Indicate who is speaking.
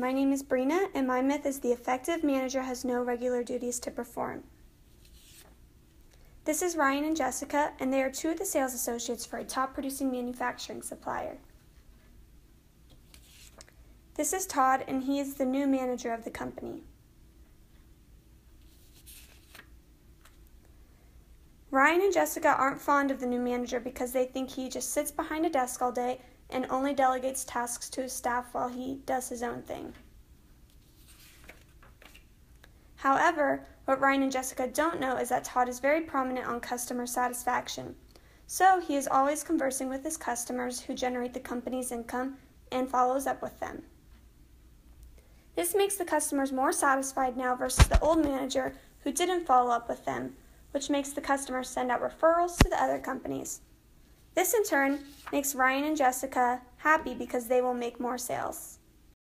Speaker 1: My name is Brina, and my myth is the effective manager has no regular duties to perform. This is Ryan and Jessica, and they are two of the sales associates for a top producing manufacturing supplier. This is Todd, and he is the new manager of the company. Ryan and Jessica aren't fond of the new manager because they think he just sits behind a desk all day and only delegates tasks to his staff while he does his own thing. However, what Ryan and Jessica don't know is that Todd is very prominent on customer satisfaction. So he is always conversing with his customers who generate the company's income and follows up with them. This makes the customers more satisfied now versus the old manager who didn't follow up with them, which makes the customers send out referrals to the other companies. This in turn makes Ryan and Jessica happy because they will make more sales.